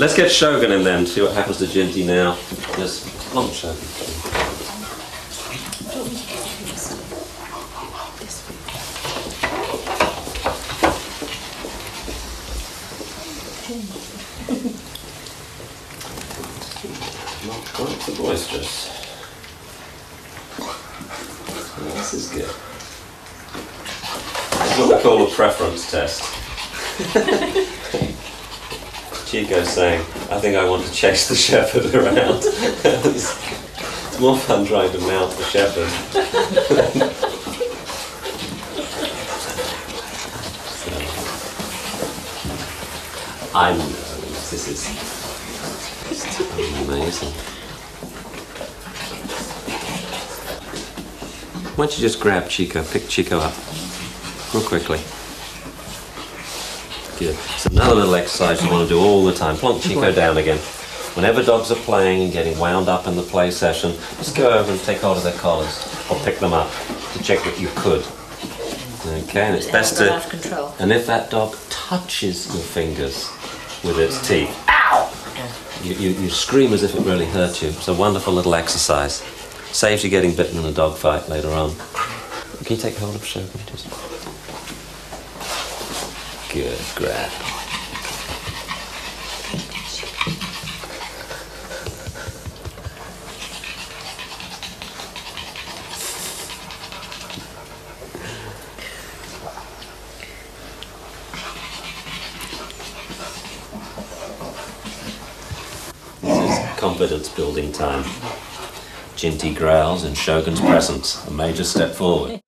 Let's get Shogun in then, see what happens to Ginty now. Just long Shogun. Not quite so boisterous. Well, this is good. This is what we call a preference test. Chico's saying, I think I want to chase the shepherd around. it's more fun trying to mount the shepherd. So, I know this is amazing. Why don't you just grab Chico, pick Chico up real quickly. It's another little exercise you want to do all the time. Plonk Chico down again. Whenever dogs are playing and getting wound up in the play session, just go over and take hold of their collars or pick them up to check that you could. Okay, and it's best to. got out of control. And if that dog touches your fingers with its mm. teeth, ow! You, you, you scream as if it really hurt you. It's a wonderful little exercise. Saves you getting bitten in a dog fight later on. Can you take hold of Shogun? Good grab. This is confidence building time. Ginty growls in Shogun's presence, a major step forward.